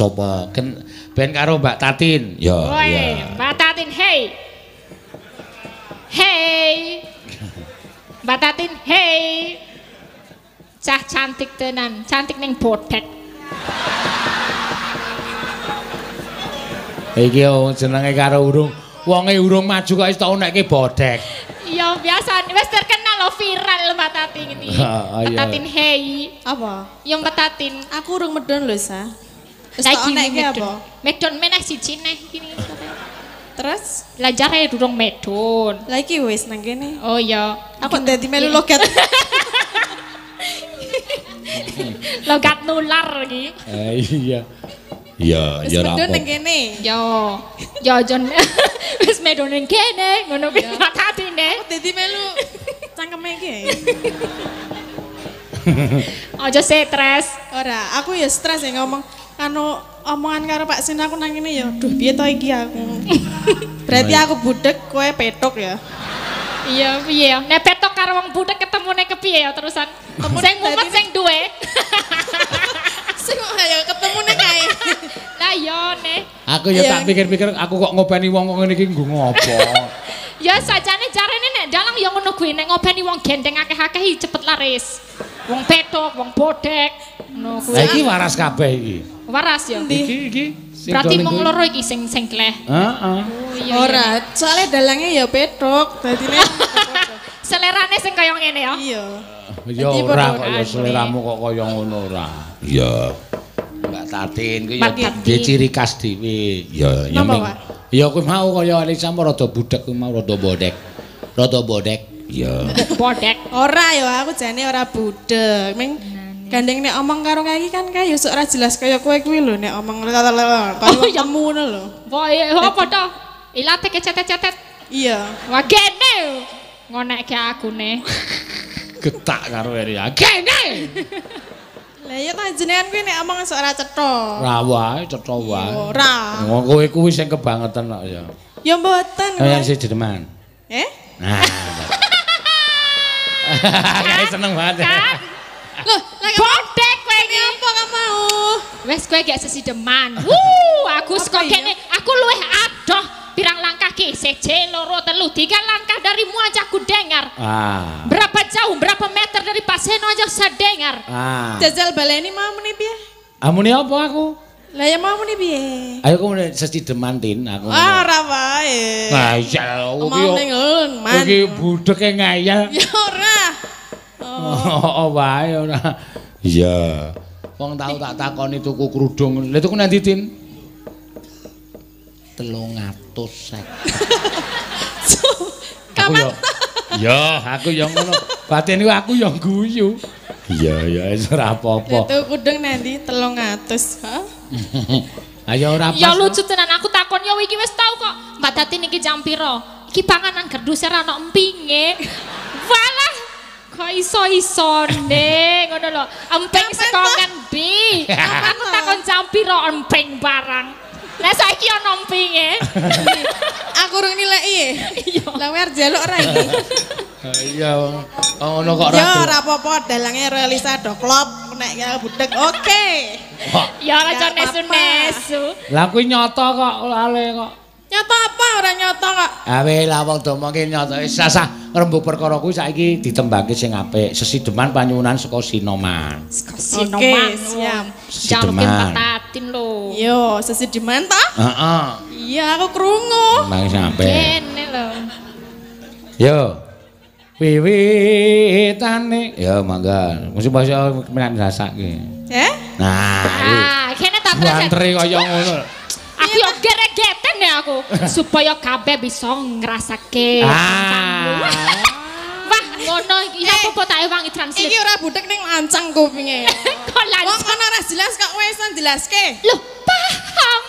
sapa? Ken ben karo Mbak Tatin. Yo Woi, iya. Mbak Tatin, hey. Hey. Mbak Tatin, hey. Cah cantik tenan, cantik ning bodek. Iki yo jenenge karo urung wonge urung maju kok wis tau nekke bodek. Ya biasa, wis terkenal lo viral Mbak Tatin ini. Ah, Mbak iya. Tatin, hey. Apa? Yo Mbak Tatin. Aku urung medon lho, Sa. Saiki iki medon. apa? Medon meneh siji neh gini. Terus Belajar ae durung medon. lagi wis nang kene. Oh iya, Aku dadi melu logat. logat nular iki. Eh iya. Iya, ya medon kene. Yo, yo jon wis medon ning kene, ngono kuwi deh. Aku dadi melu cangkeme iki. Aja stres. Ora, aku ya stres ya ngomong anu omongan karo Pak Sin aku nang kene ya. Duh, piye to iki aku. Berarti aku budek kowe petok ya. Iya, piye ya? Nek petok karo wong budek ketemune kepiye ya terusan? Sing ngumpet sing duwe. Sing ayo ketemune kae. Lah yo nek. Aku ya Iya. tak pikir-pikir aku kok ngopeni wong kok ngene iki nggo ngopo. Ya sajane jarene nek dalang yo ngono kuwi nek ngopeni wong gendeng akeh-akeh cepet laris. Wong petok, wong bodek, ngono kuwi. Lah iki waras kabeh iki. Waras ya. Iki iki Berarti mung loro iki sing sing kleh. Heeh. Oh iya. Ora, soalnya dalangnya ya petok. Dadine Selerane sing kaya ngene ya. iya. Ya ora kok ya seleramu kok kaya ngono ora. Iya. Mbak Tatin kuwi ya dia ciri khas dhewe. Ya ya? Ya kuwi mau kaya Alisa rada budek kuwi mau rada bodek. Rada bodek. Ya. Bodek. Ora ya aku jane ora budek. Ming gandeng nek omong karo kae iki kan kae ya sok ora jelas kaya kowe kuwi lho nek omong kaya Oh, iya. kamu ngono lho. Wah, iya, apa to? Ilate kecetet-cetet. Iya. Wah, gene. Ngonekke aku nih. Getak karo eri. Kene. Lah ya ta jenengan kuwi nek omong sok ora cetha. Ora wae cetha wae. Ora. Wong kowe kuwi sing kebangetan kok ya. Ya mboten. Kaya sing demen. Eh? Nah. Kayak seneng banget. ya. Loh, lah Bodek kowe iki. apa kamu mau? Wes kowe gak sesideman. Wuh, aku saka iya? kene, aku luwih adoh. Pirang langkah ki? Seje, loro, telu, tiga langkah darimu aja aku dengar. Ah. Berapa jauh, berapa meter dari Pak Seno aja saya dengar. Ah. Jajal baleni mau muni piye? Amune apa aku? Lah ya mau muni piye? Ayo kamu sesi demantin aku. Ah, ora wae. Nah, iya, Mau iki ning ngelun, man. iki budeke ngayal. Ya ora. Oh, wae ora. Iya. Wong tau tak takoni tuku kerudung. Lha tuku nanti Tin? 300 Aku yo. Ya, aku yo ngono. Batin iku aku yo guyu. Iya, iya, wis ora apa-apa. Itu kudung nanti 300. Hah? Ayo ora pas. Ya lucu tenan aku takon ya iki wis tau kok. Mbak Tati niki jam piro? Iki panganan gerdus ora ono empinge. Kok iso-iso ndek ngono lho. Emping Kapan saka toh? ngendi? Aku takon jam piro emping barang. Lah saiki ono empinge. Aku urung nilai. Iya. Lah wer jaluk ora iki? Iya. Oh, ngono kok Ya ora. ora apa-apa dalange realisa do klop nek ya budek. Oke. Ya ora apa-apa. nesu-nesu. Lah kuwi nyata kok lale kok. Nyata apa ora nyata kok? Awe lah wong domo ki nyata wis sasah rembug perkara kuwi saiki ditembake sing apik. Sesideman panyuwunan saka Sinoman. Sinoman. siap. Jangan lupa Sideman. patatin lho. Yo, sesideman ta? Heeh. Iya, aku krungu. Mang sing apik. Kene lho. Yo. Wiwitane. Ya mangga. Mesti basa menak rasake. Eh? Nah, iki. Ah, kene tak terus. Buantri kaya ngono. Aku yo geregeten ya aku supaya kabeh bisa ngrasake. Ah. Wah, ngono iki Eh, apa tak ewangi Iki translate. ora budek ning lancang kupinge. Kok Wong lancang. kono ora jelas kok wis jelaske. Loh, paham.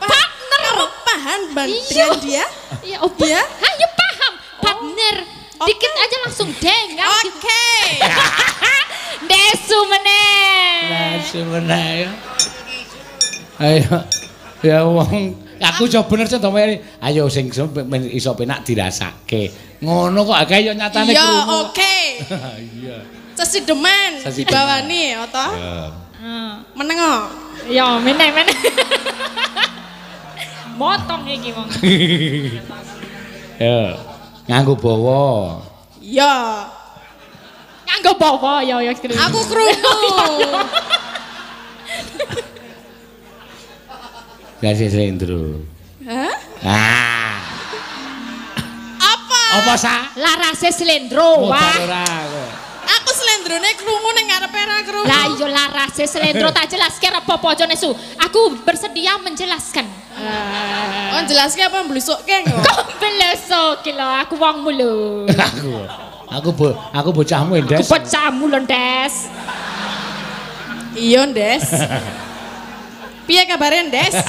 Partner. Kamu paham bang Iya. dengan dia? Iya, opa. Iya? Ayo paham. Partner. Dikit aja langsung dengar. Oke. Desu meneh. Lah sebenarnya ya. Ayo. Ya wong aku jo bener sih to Mary. Ayo sing iso men- iso penak dirasake. Ngono kok akeh yo nyatane krungu. oke. Iya. Sesideman Sesideman. dibawani oto. Ya. Ah. Menengo. Ya, meneh meneh. Motong iki wong. Ya. Nganggo bawa. Ya. Nganggo bawa ya ya. Aku krungu. Ya si Slendro. Hah? Ah. Apa? Apa sa? larase slendro Modal wah. Aku slendrone krungu ning ngarepe ra krungu. Lah iya larase slendro tak jelaske apa aja nesu. Aku bersedia menjelaskan. Oh, jelaske apa mblusukke kok? Kok belesok lho aku wong mulu. Aku. Aku bo, aku bocahmu Endes. Aku bocamu lho, Des. Iya, Ndes. Piye kabare, Ndes?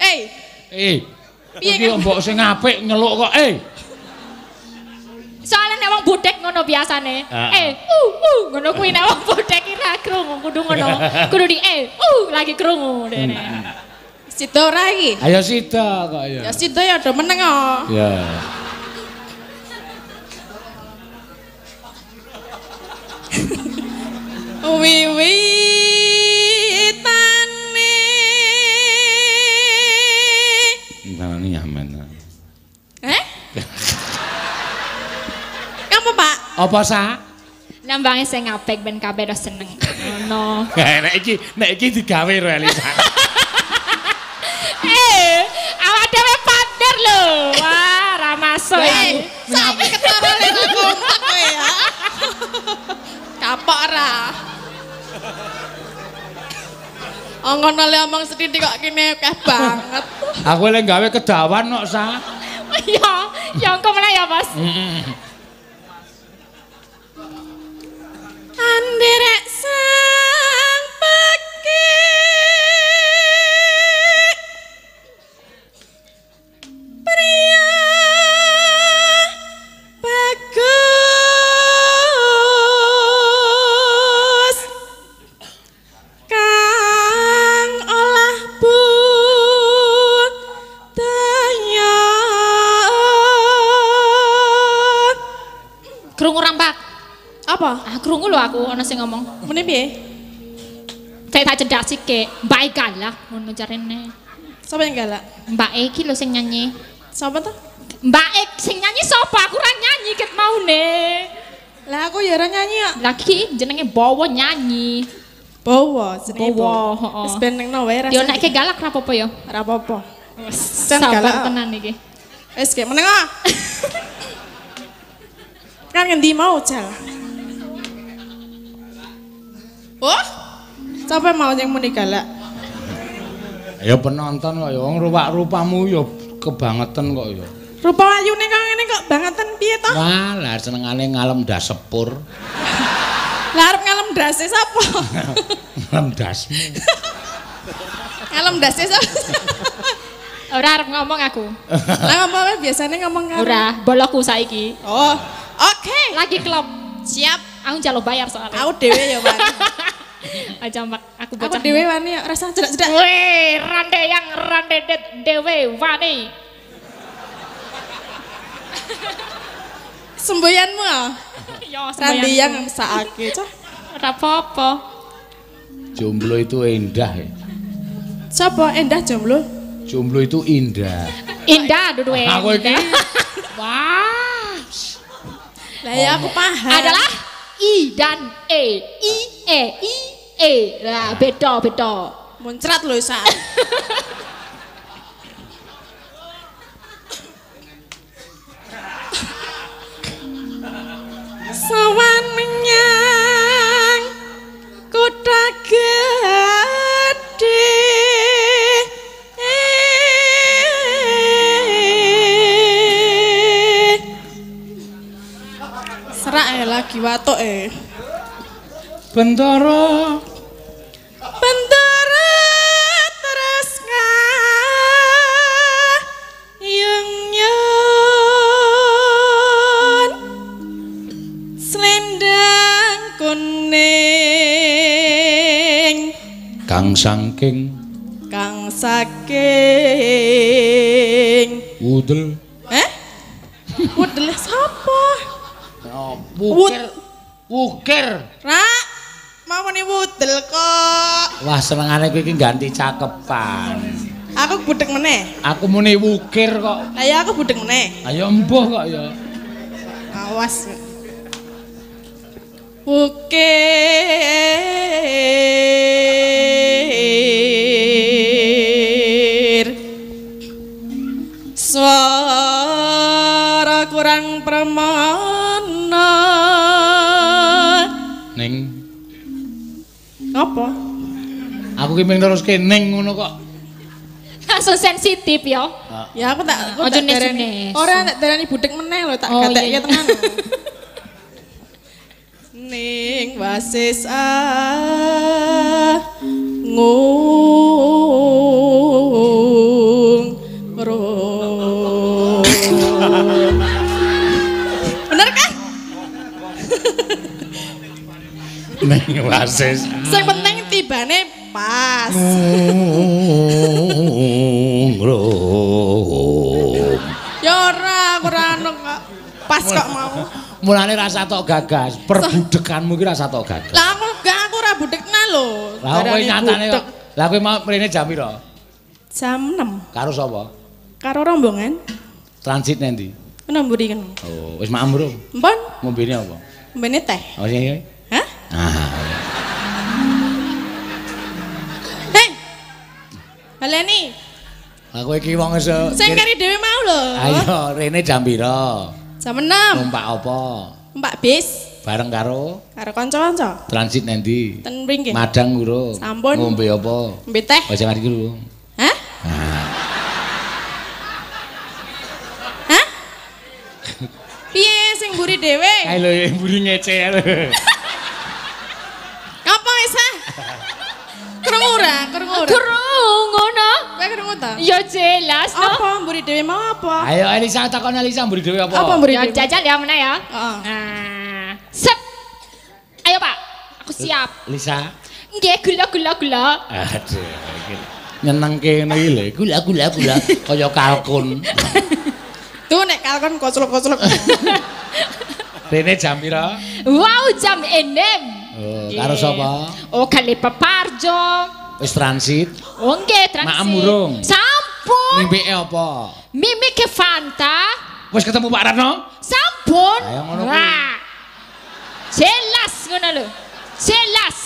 Eh, Eh. Piye Iki kan? mbok sing apik nyeluk kok. Eh. Soalnya nek wong budek ngono biasane. Ah. Eh, uh, uh, ngono kuwi nek wong budek iki ra krungu kudu ngono. Kudu di eh, uh, lagi krungu dene. sida ora iki? Ayo sida kok ya. Ya sida ya do menengo. Ya. Wiwitane Apa sa? Nambange sing apik ben kabeh do seneng. Ngono. nek iki nek iki digawe ro Elisa. Eh, awak dhewe pander lho. Wah, ra masuk aku. sampe ketara lera kompak kowe ya. Kapok ora? Oh ngono le omong sethithik kok kene akeh banget. Aku lek gawe kedawan kok sa. Ya, ya engko meneh ya, Mas. Anderek Bandera Apa? Ah, krungu lho aku ana sing ngomong. Mene piye? Saya tak cedasike, Mbak E galak ngono jarene. Sapa yang galak? Mbak E iki lho sing nyanyi. Sapa tuh? Mbak E sing nyanyi sapa? Aku ora nyanyi ket maune. Lah aku ya ora nyanyi ya. Lagi jenenge Bowo nyanyi. Bawa, jenenge Bawa, bawa. heeh. Wis ben ning nawe Yo nek galak ra apa-apa yo. ora apa-apa. Sen galak. tenan iki. Wis ge meneng kan ngendi mau jal. Oh? Siapa mau yang muni galak? Ya penonton kok ya wong rupa-rupamu ya kebangetan kok ya. Rupa ayune kok ngene kok bangetan piye to? Wah, lah senengane ngalem das sepur. Lah arep ngalem dase sapa? ngalem dasmu. ngalem dase sapa? Ora arep ngomong aku. Lah ngomong wae biasane ngomong karo. Ora, bolokku saiki. Oh, oke. Lagi klub. Siap. Aku njaluk bayar soalnya. Aku dhewe ya, Pak. Aja mbak, aku Aku bocah. dhewe wani ya, rasa jedak-jedak. Weh, rande yang rande det dewe wani. Semboyanmu ah. Yo sembahyang. yang sakake, Cah. Ora apa-apa. Jomblo itu indah ya. Sapa endah jomblo? Jomblo itu indah. Indah duduwe. Aku iki Wah. Lah ya aku paham. Adalah I dan E. I E I E. Lah beda beda. muncrat lho sak. Sawan menyang kota gede Serak ya lagi watuk eh. Bentara Kang Sangking Kang saking udel. Eh? Udel sapa? Bukir Ukir. Rak, mau nih wudel kok. Wah, senengane kowe iki ganti cakepan. Aku budek meneh. Aku muni wukir kok. Lah ya aku budek meneh. Ayo embuh kok ya. Awas. Ukir. Aku ki ming neruske ning ngono kok. Langsung sensitif ya. Ya aku tak aku Ojo tak darani. nesu-nesu. Ora tak darani budek meneh lho, tak Oh, gatek iya. tenan. Ning wasis ah ngung rung. Bener kan? Ning wasis. Sing Ngrum. Ya ora, kok. Pas kok mau. Mulane rasa tok gagas, perbudekanmu ki rasa tok gagas. Lah aku gak aku ora budekna lho. Lah kowe nyatane kok. Lah kowe mau mrene jam pira? Jam 6 Karo sapa? karo rombongan. Transit nendi? Kena mburi kan. Oh, wis maem bro. Mpun, Ngombene apa? mbene teh. Oh iya. Hah? Ah. Baleni, Lah kowe iki wong iso. sing kari dhewe mau lho. Ayo, rene jam pira? Jam 6. Numpak apa? Mbak bis Bareng karo karo kanca-kanca. transit nendi? Ten mriki. Madang urung. Sampun. Ngombe apa? Mbek teh. Wis ngerti urung. Hah? Ah. Hah? Piye sing mburi dhewe? Kae lho mburi ngece lho. Ora? Krungu ora? Krungu ngono. Kowe krungu ta? Ya jelas no. Apa mburi dhewe mau apa? Ayo Elisa takon Elisa mburi dhewe apa? Apa mburi Ya dhewe? jajan ya mana ya? Heeh. Nah, set. Ayo Pak, aku siap. Lisa. Nggih, gula gula gula. Aduh, iki nyenengke ngene iki lho. Gula gula gula kaya kalkun. Tuh nek kalkon koclok-koclok. Rene jam pira? Wow, jam enem. Oh, karo sapa? Oh, kali Paparjo. Wis transit. Oh, nggih, transit. Maem urung? Sampun. Mimpike apa? Mimi ke Fanta. Wis ketemu Pak Ratno? Sampun. Ayo ngono kuwi. Wah. Jelas ngono lho. Jelas.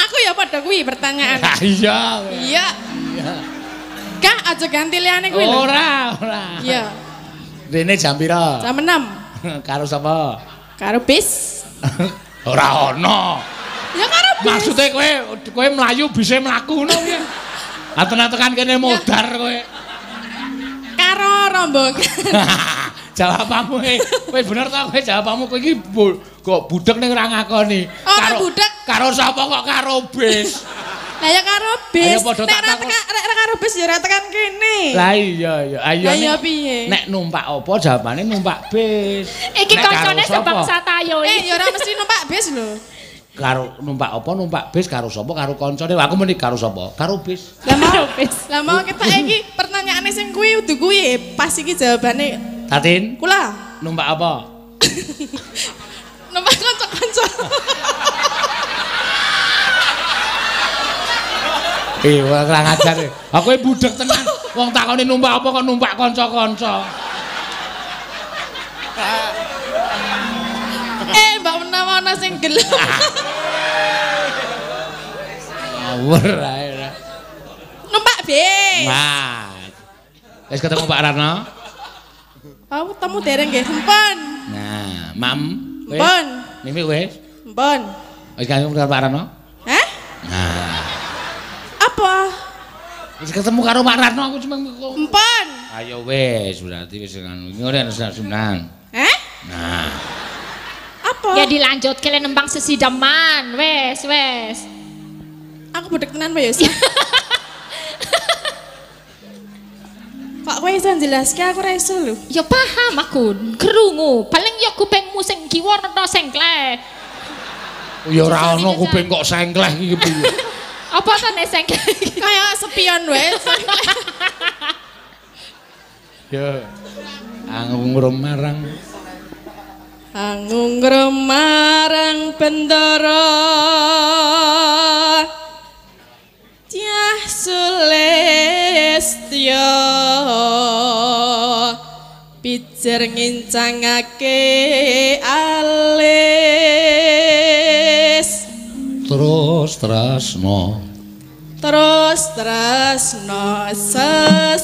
Aku ya padha kuwi pertanyaan. Ah, Iya. Iya. Kah aja ganti liyane kuwi lho. Ora, ora. Iya. Rene jam pira? Jam 6 Karo sapa? karo bis. Ora ono. Ya karo. Maksude kowe kowe mlayu bisa mlaku ngono piye? Aten-atekan kene modar kowe. Karo rombongan. jawabanmu eh. Kowe bener ta kowe jawabanmu kowe iki kok budek ning ora ngakoni. Ora budek. Karo sapa kok karo bis? Lah ya karo bis. Ayo padha Nek tak ora ora karo bis ya ora tekan kene. Lah iya iya. Ayo Lah piye? Nek numpak apa jawabane numpak bis. Iki koncone sebangsa tayo Eh iki. ya ora mesti numpak bis lho. Karo numpak apa numpak bis karo sapa karo kancane. Aku muni karo sapa? Karo bis. Lah mau bis. Lah mau kita iki pertanyaane sing kuwi udu kuwi pas iki jawabane Tatin, kula numpak apa? numpak kanca-kanca. Eh, ora kurang ajar. Aku budek tenan. Wong takoni numpak apa kok numpak kanca-kanca. eh mbak menawa ana sing gelem. Ngawur ae. numpak bis. Mas. Wis ketemu Pak Ratno? Aku temu dereng nggih. Mpun. Nah, Mam. Mpun. Mimi wis. Mpun. Wis ketemu Pak Ratno? Hah? Nah. Wis ketemu karo Pak Ratno aku cuma kok. Mpun. Ayo wis, berarti wis ngono. Ngono sunan sunan. Hah? Nah. Apa? Ya dilanjut kalian nembang sesidaman. Wes, wes. Aku budek tenan Pak Yus. Kok kowe iso njelaske aku ra iso lho. Ya paham aku, kerungu. Paling ya kupingmu sing kiwa rada sengklek. Ya ora ono kuping kok sengkleh iki piye. Apa to nek sengklek? Kayak sepion wae. Ya. Anggung marang. Angung marang bendara Tiah sulestya Pijer ngincangake alis Terus tresno. Terus tresno sesideman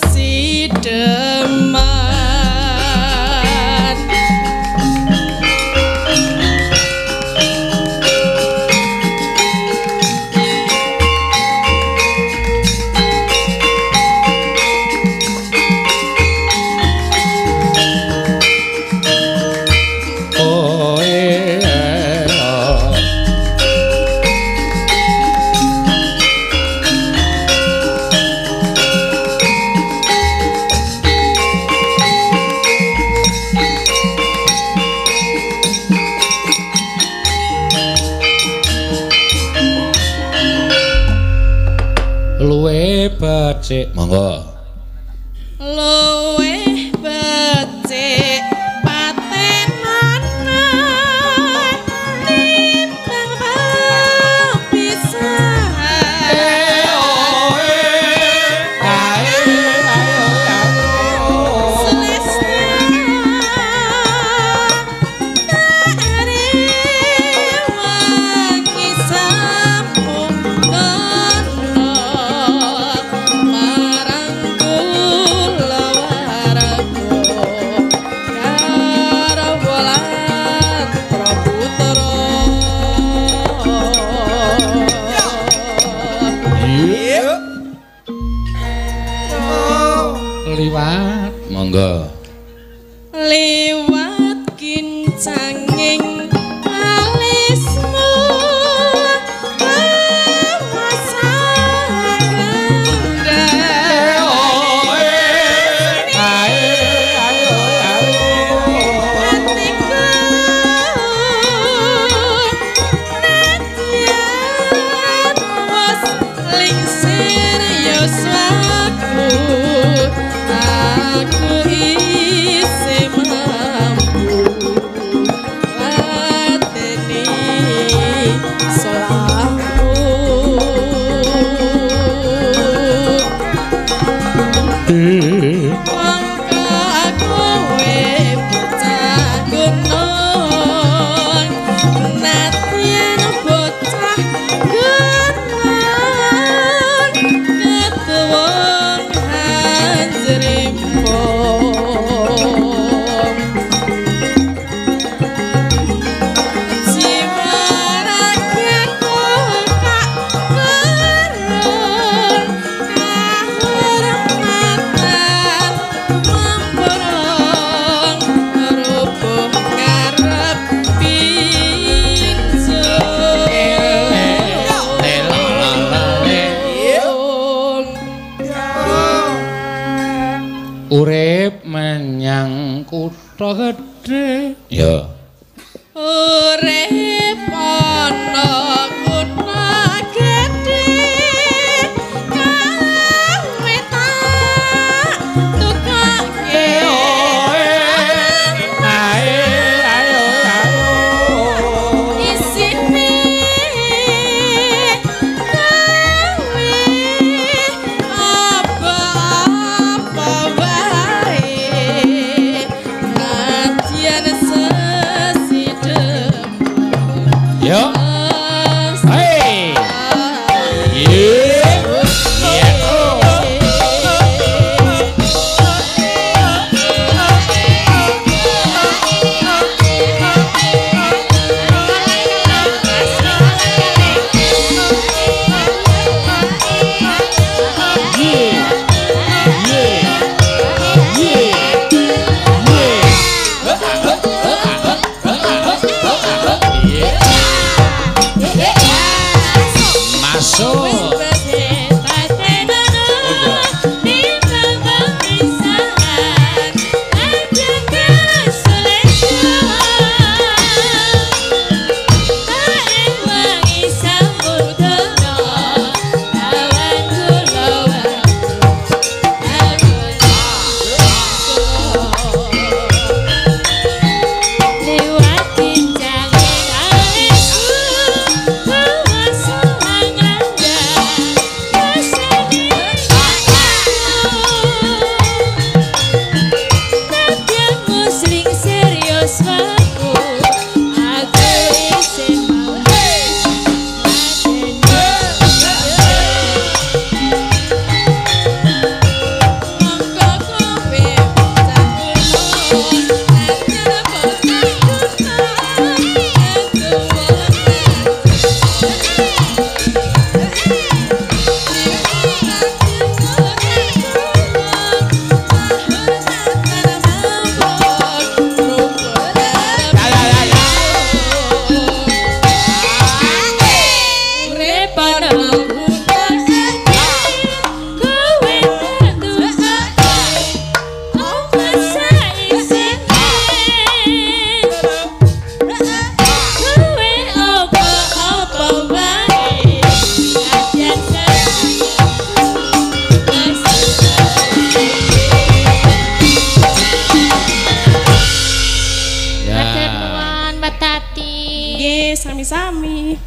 debat sih. Monggo.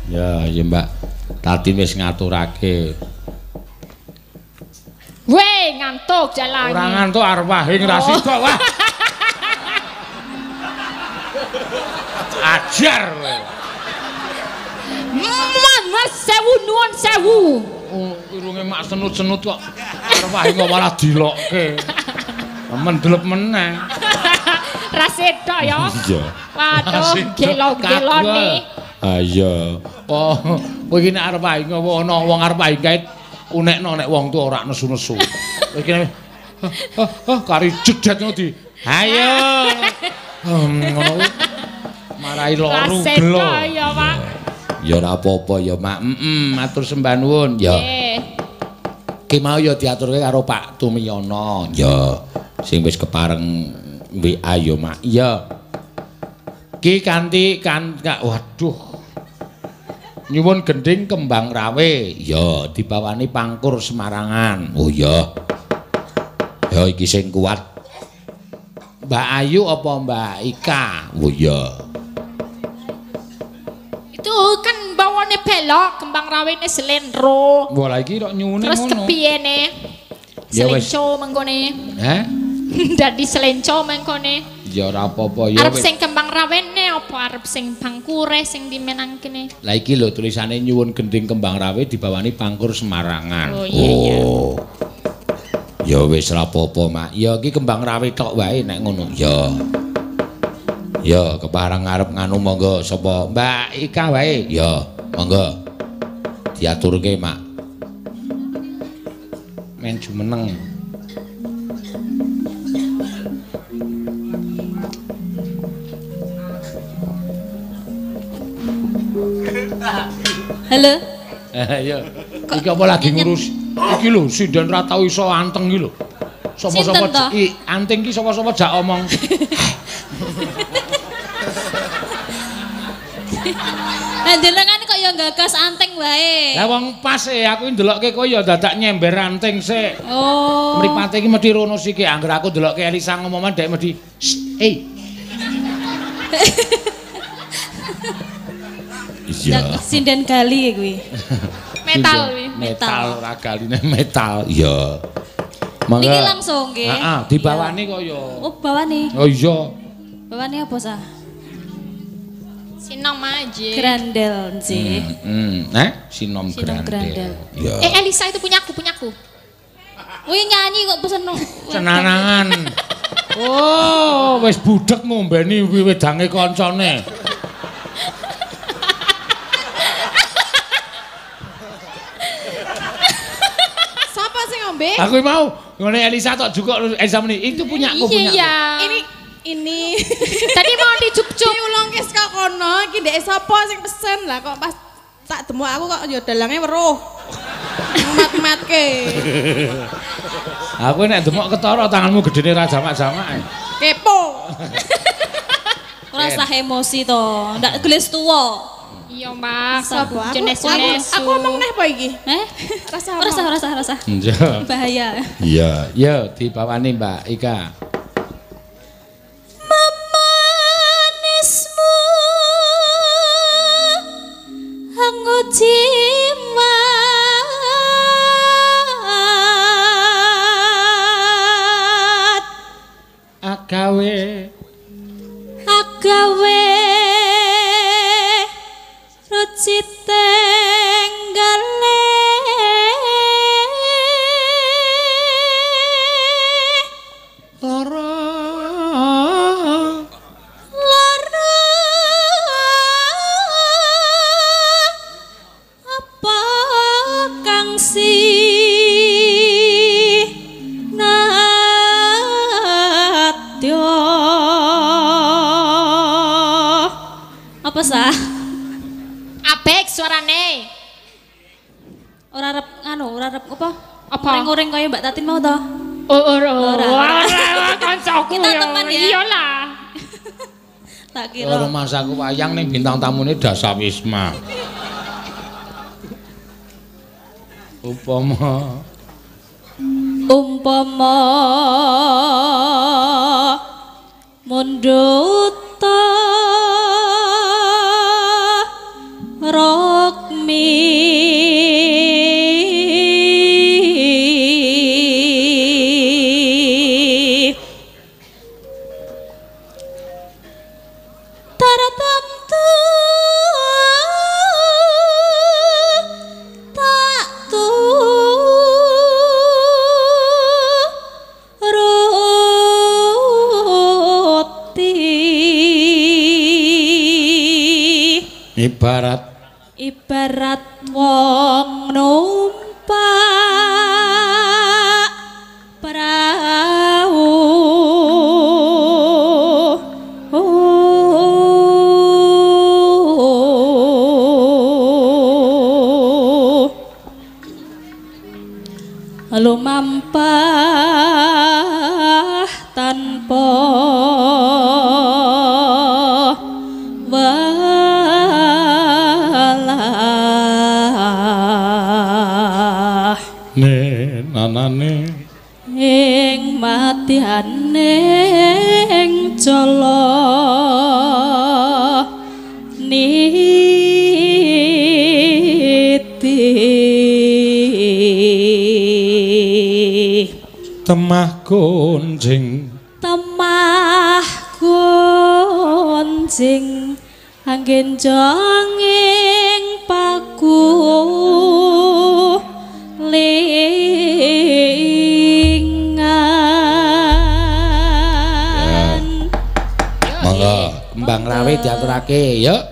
Ya, ya Mbak. Tadi wis ngaturake. Weh, ngantuk jalan. Ora ngantuk arep wahing ra Oh. sida wah. Ajar kowe. Mas sewu nuwun sewu. Oh, irunge mak senut-senut kok. Arep wahing kok malah dilokke. Mendelep meneh. Raseda ya. Iya. Waduh, gelo-gelone. Ah iya. Oh, kowe iki nek arep wahing apa ana wong arep wahing kae unekno nek wong tuwa ora nesu-nesu. Kowe iki nek Ah, ah, kari jedet ngono di. Ayo. Hmm, ngono kuwi. Marai loro gelo. ya, Pak. Ya ora apa-apa ya, Mak. Heeh, matur sembah nuwun. Ya. Nggih. Ki mau ya diaturke karo Pak Tumiyono. Ya. Sing wis kepareng WA ya, Mak. Ya. Ki kanthi kan ka- waduh. Nyuwun gending kembang rawe. Ya, dibawani pangkur Semarangan. Oh ya. Ya iki sing kuat. Mbak Ayu apa Mbak Ika? Oh ya. Itu kan bawane belok, kembang rawene selendro. Wah, lah iki kok nyuwune Terus? Ya wis. Selenco mengkone. Heh? Dadi selenco mengkone. Ya ora apa-apa ya. Arep sing kembang rawene apa arep sing bangkure sing dimenangkene? Lah iki lho tulisane nyuwun gending kembang rawe dibawani pangkur Semarangan. Oh, iya, iya. Oh. Ya wis ora apa-apa, Mak. Ya iki kembang rawe tok wae nek ngono. Ya. Ya, kepareng ngarep nganu monggo sapa? Mbak Ika wae. Ya, monggo. Diaturke, Mak. Men jumeneng. Halo. Eh, ya. Iki apa lagi ngurus? Iki lho sinden ra tau iso anteng iki lho. Sapa-sapa Sinten to? i anting ki sapa-sapa jak omong. Lah jenengan kok ya gagas anteng wae. Lah wong pas e aku ndelokke kowe ya dadak nyember anting sik. Oh. Mripate iki mesti rono sik angger aku ndelokke Elisa ngomongan dek mesti "Shh, eh. Dak sinden gali kuwi. Metal kuwi. Metal ora galine metal. Iya. Mangga. Niki langsung nggih. Heeh, dibawani kok ya. Oh, bawane. Oh iya. Bawane apa sah? Sinong maje. Grandel sih. Hmm, eh sinom Sinom grandel. grandel. Iya. Eh Elisa itu punyaku, punyaku. Wih nyanyi kok pesen no. Senanangan. Oh, wis budek ngombeni wedange kancane. Ngombe? Aku mau ngene Elisa tok juga Elisa meni itu punya aku punya. Iya. Ini ini Tadi mau dicup-cup. diulung ke saka kono iki ndek sapa sing pesen lah kok pas tak demo aku kok ya dalange weruh. Mat-matke. Aku nek demok ketara tanganmu gedene ra jamak-jamak. Kepo. Ora usah emosi to. Ndak gelis tuwa. Iya, Mbak. Sapa? Aku, Jenis-jenis. aku, aku ngomong neh apa iki? Eh? Rasa usah, ora usah. Iya. Bahaya. Iya, iya dibawani Mbak Ika. Tak Ora kira mas aku wayang ning bintang tamune Dasawisma. Upama umpama mundut rara Ibarat. Ibarat diaturake yuk.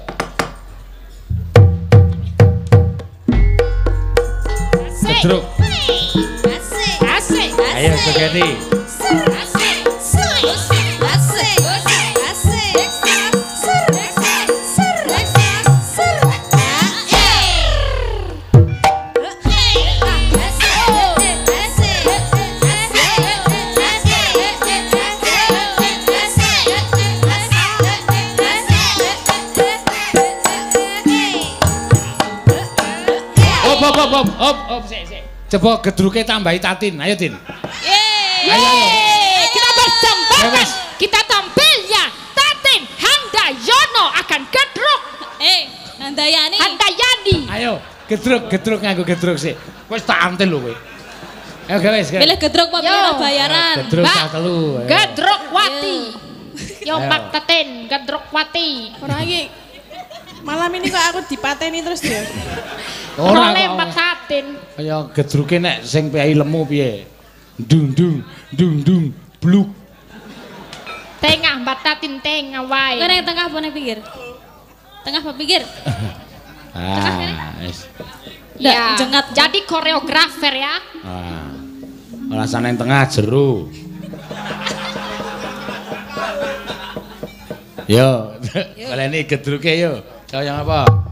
Gedruk. Asik. ayo Sugeti op op op op op sik sik coba gedruke tambahi tatin ayo tin ayo ayo Kita Ya, bersembahkan. wes. Kita tampilnya Tatin Handayono akan gedruk eh Nandayani Handayani. ayo gedruk gedruk nganggo gedruk sik wis tak antel lho kowe ayo gawe gawe. milih gedruk apa Yo. milih bayaran gedruk sak telu. Gedruk Wati. Yo. Mbak Tatin, Gedruk Wati. Ora iki malam ini kok aku dipateni terus ya. ora. Mbak Tatin. kaya gedruke nek sing piye lemu piye dung dung dung dung bluk Tengah Mbak Tatin tengah wae. Nang tengah nang pinggir? Tengah apa pinggir? ah wis Ya, jengat. jadi koreografer ya. ah alasan yang tengah jero yo baleni gedruke yo kaya apa Asik.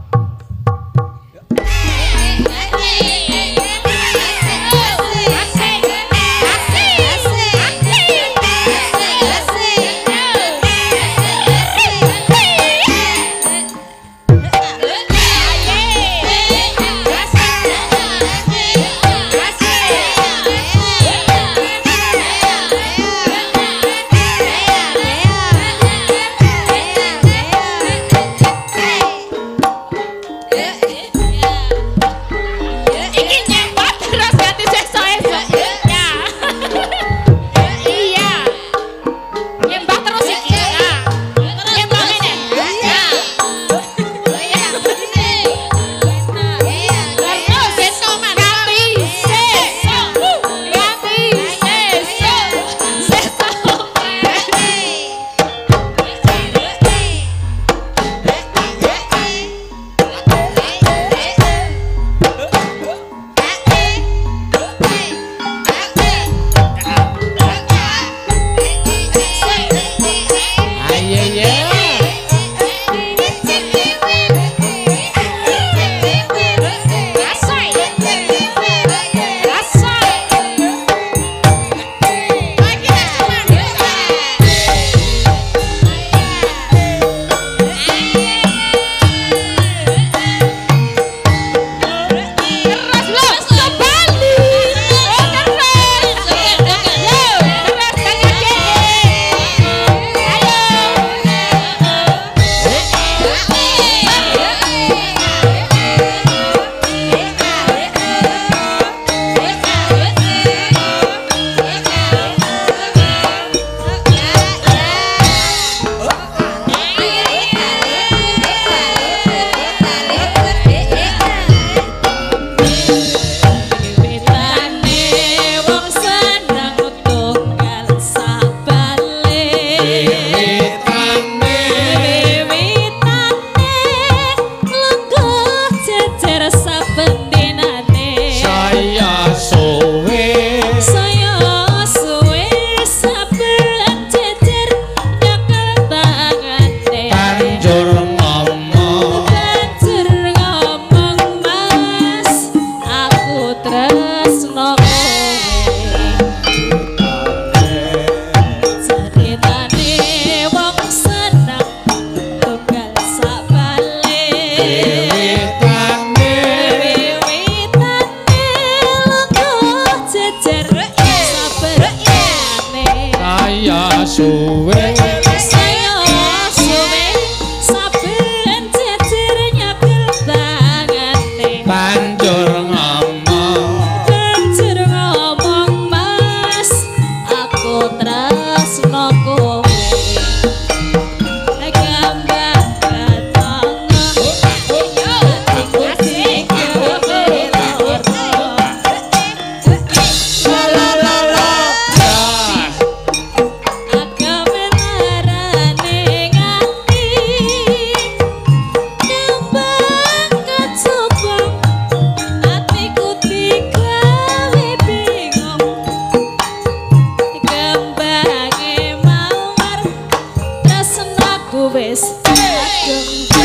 always.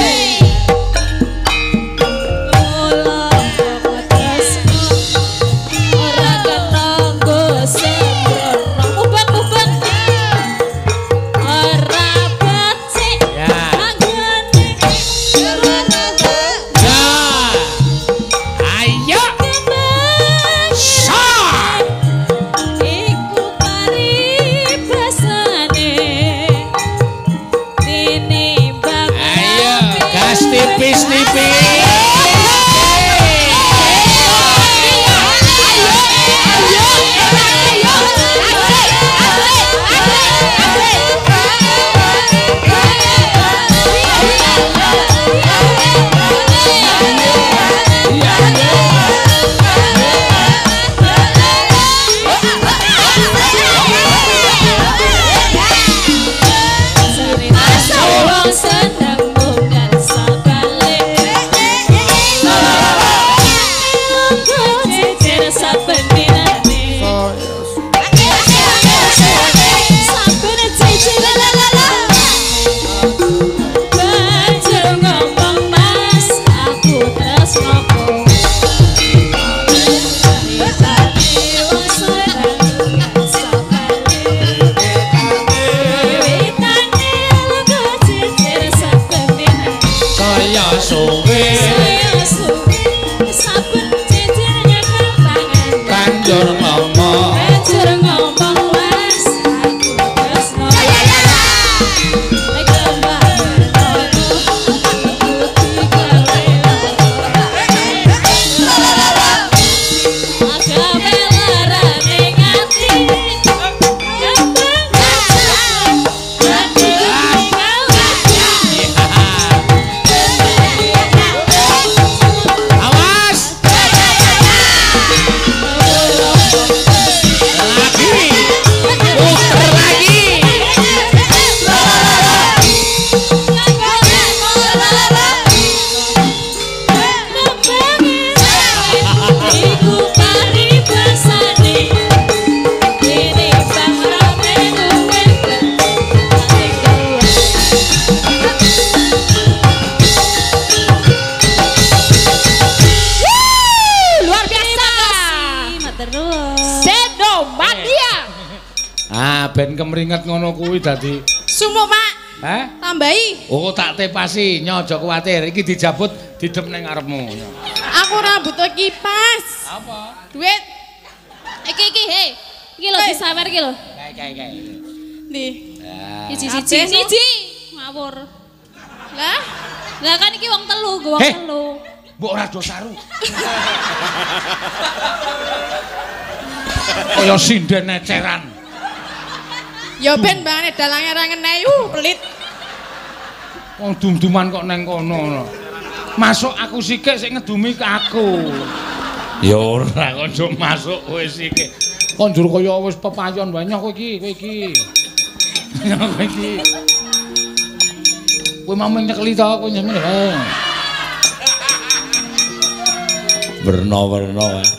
Kemringet ngono kuwi dadi Sumuk, Pak. Hah? Tambahi. Oh, tak tepasi, nyo aja kuwatir. Iki dijabut didep ning ngarepmu. Aku rambut kipas. Apa? Duit. Iki iki he. Iki lho disawer iki lho. Kayak kayak kayak. Di. Siji siji siji. Ngawur. Lah, Lah kan iki wong telu, gue wong telu. Mbok ora do saru. Kaya sinden eceran. Ya ben bangane dalange ra ngenei. Uh, pelit. Wong dum-duman kok neng kono. Masuk aku sikik sik ngedumi ke aku. Ya ora kok njok masuk kowe sikik. Kok njur kaya wis pepayon wae nyoh kowe iki, kowe iki. Kowe iki. Kowe mau nyekeli to kowe nyemen. Berno-berno wae.